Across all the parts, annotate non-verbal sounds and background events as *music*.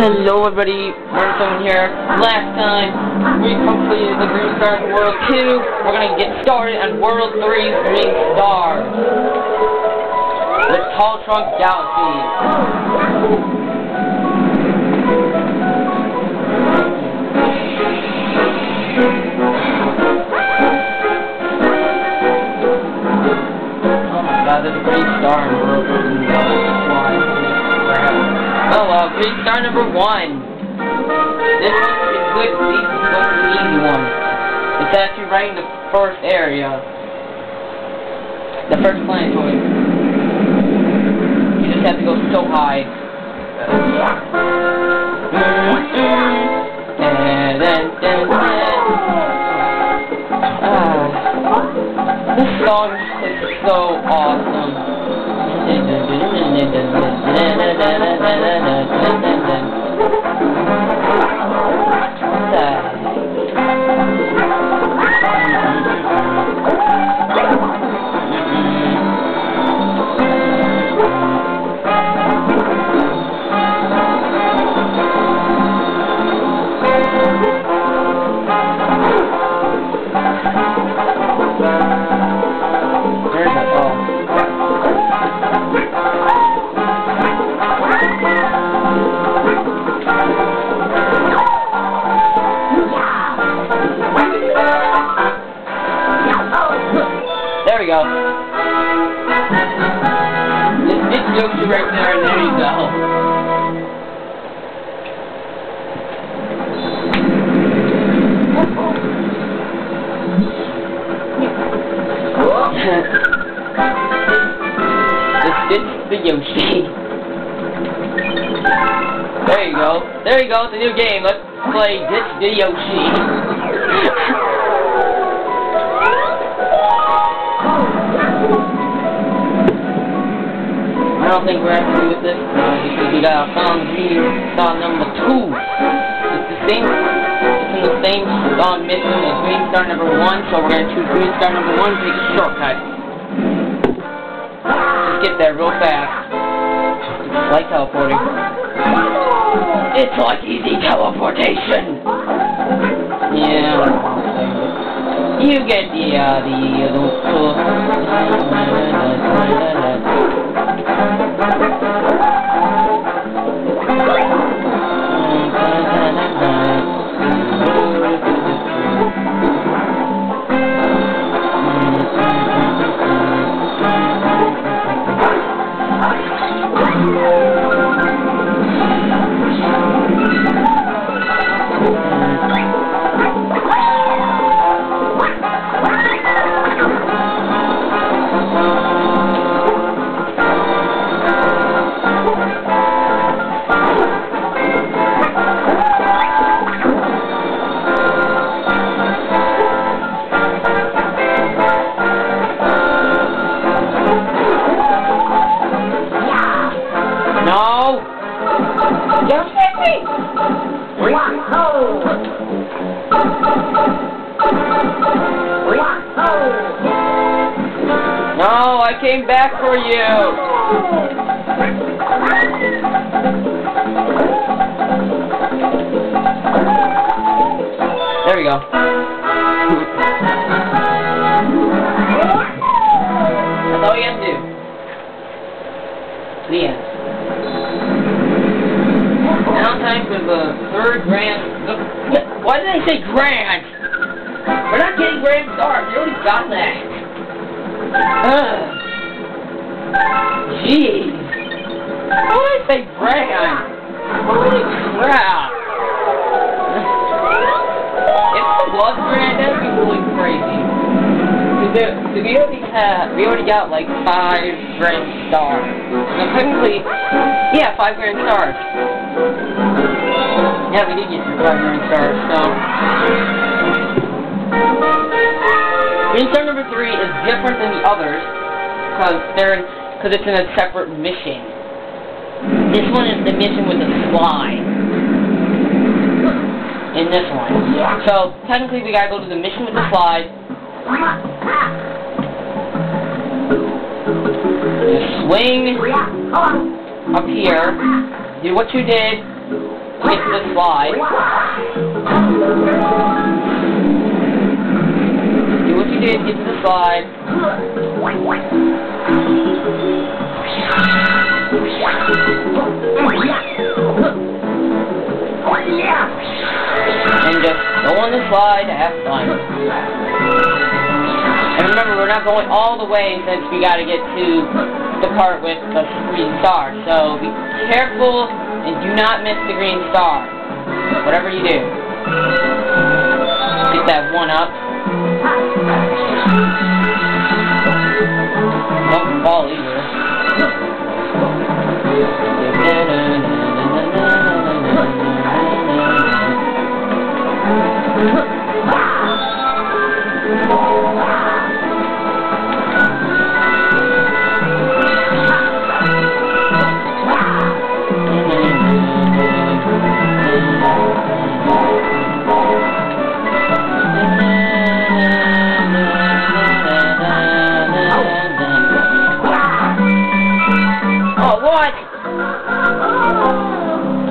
Hello everybody, Martin here. Last time we completed the Green Stars World 2. We're gonna get started on World 3 Green Stars. The Tall Trunk Galaxy. Oh my god, there's a green star in World Well, star number one. This is good. Easy one. It's actually right in the first area. The first planetoid. You just have to go so high. This song is so awesome. Go, it's a new game. Let's play Ditch the Yoshi. I don't think we're happy with this uh, because we got found green star number two. It's the same. It's in the same uh, mission as green star number one, so we're gonna choose green star number one. Take a shortcut. Just get there real fast. Like teleporting. It's like easy teleportation. Yeah. You get the uh, the No. No, I came back for you. There we go. That's all you have to do. The end. Now time for the third grand. Why did I say grand? We're not getting grand stars. We already got that. Uh, Jeez. Why did I say grand? Holy crap. If it was grand, that'd be really crazy. There, we already have, we already got like five grand stars. So technically, yeah, five grand stars. Yeah, we did get to five grand stars, so. Green star number three is different than the others, cause they're, cause it's in a separate mission. This one is the mission with the slide. In this one. So, technically we gotta go to the mission with the slide, Just swing up here, do what you did, to the slide. Do what you did, get to the slide. And just go on the slide to have fun. And remember, we're not going all the way since we gotta get to the part with the green star. So be careful and do not miss the green star. Whatever you do. Get that one up. Don't fall either.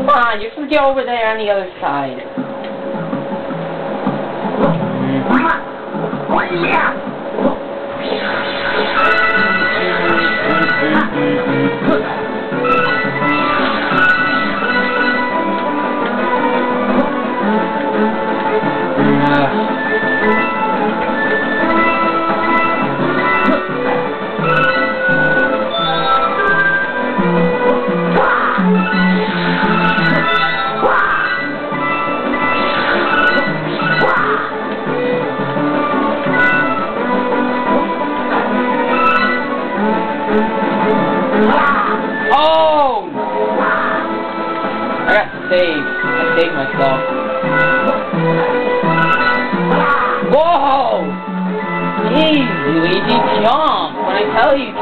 Come on, you can get over there on the other side. Oh! I tell you to.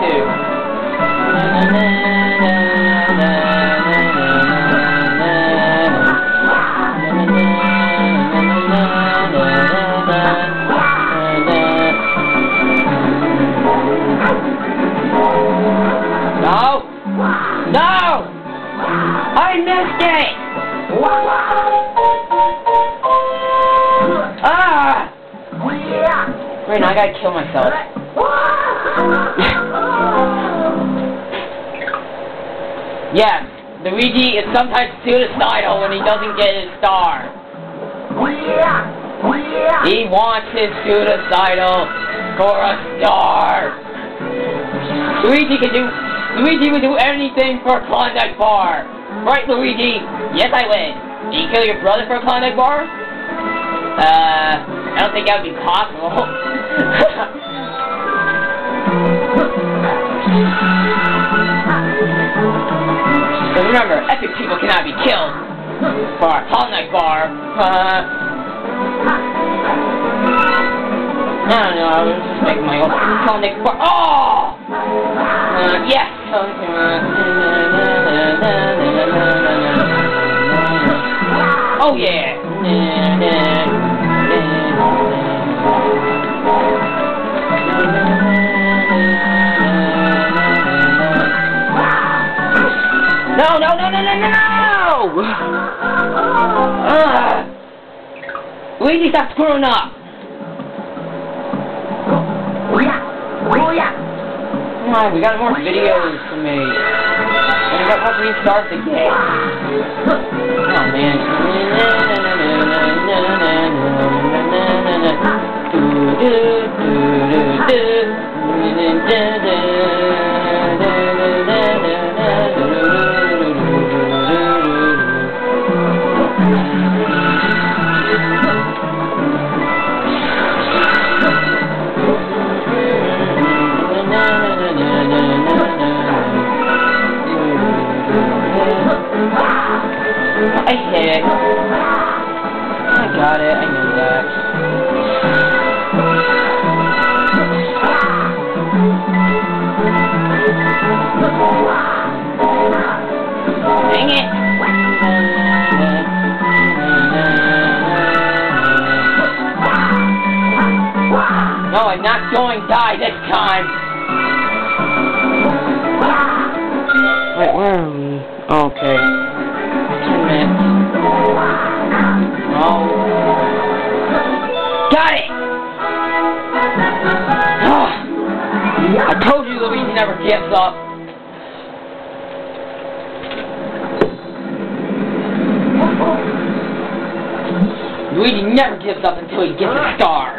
No! No! I missed it! Ah! Wait, now I gotta kill myself. *laughs* yes, Luigi is sometimes suicidal when he doesn't get his star. He wants his suicidal for a star. Luigi can do Luigi would do anything for a Klondike bar. Right, Luigi? Yes, I win. Did you kill your brother for a Klondike bar? Uh, I don't think that would be possible. *laughs* remember, epic people cannot be killed for a Klondike bar. Uh, I don't know, I was just making my own Klondike bar. Oh! Uh, yes! Oh yeah! No, no, no! Uh, Luigi, stop screwing up! Come on, we got more videos to make. And we got more restart the game. Oh man. I I'm not going to die this time. Wait, where are we? Oh, okay. Ten minutes. Oh. Got it! Oh. I told you Luigi never gives up. Luigi never gives up until he gets a star.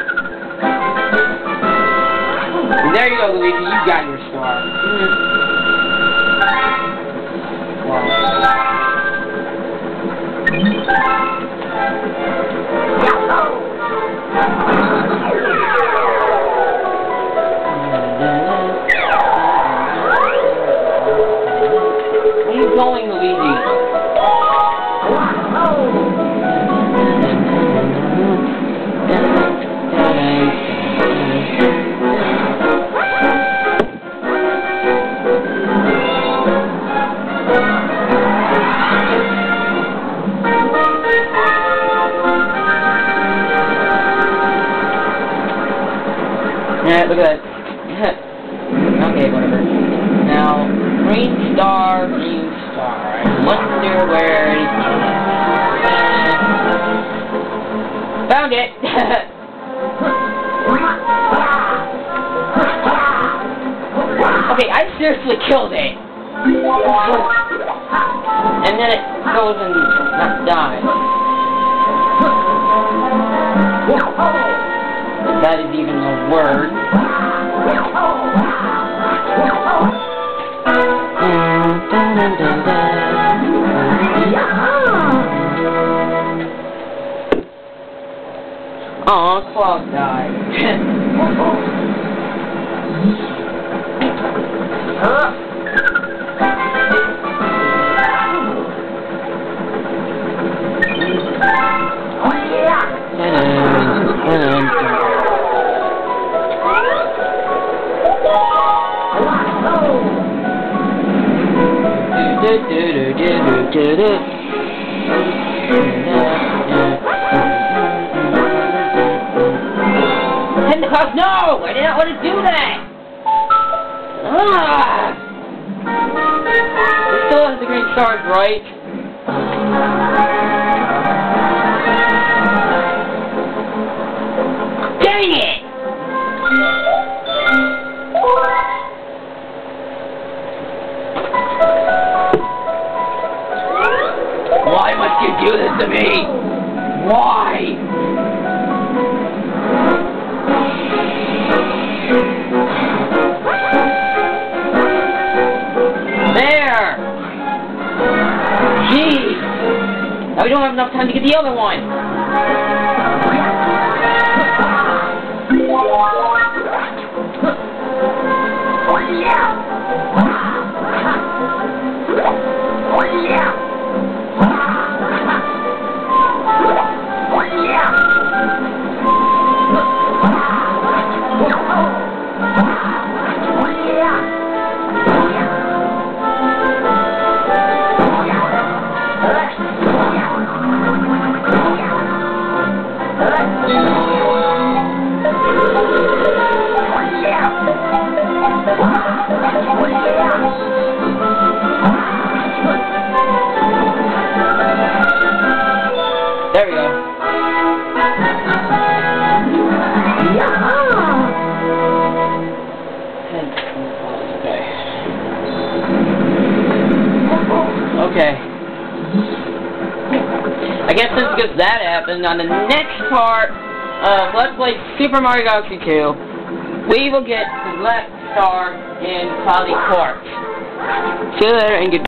And there you go, Luigi. You got your star. Yeah, look at that. *laughs* okay, whatever. Now, green star, green star. I wonder where it is. Found it! *laughs* okay, I seriously killed it. And then it goes and dies. That is even a word. Aw, Claw died. *laughs* Pentecost, stars, right? Dang it! Why must you do this to me? Why? Enough time to get the other one! There we go. Okay. Okay. I guess since because that happened, on the next part of Let's Play Super Mario Galaxy 2, we will get the left star in Court. See you later and goodbye.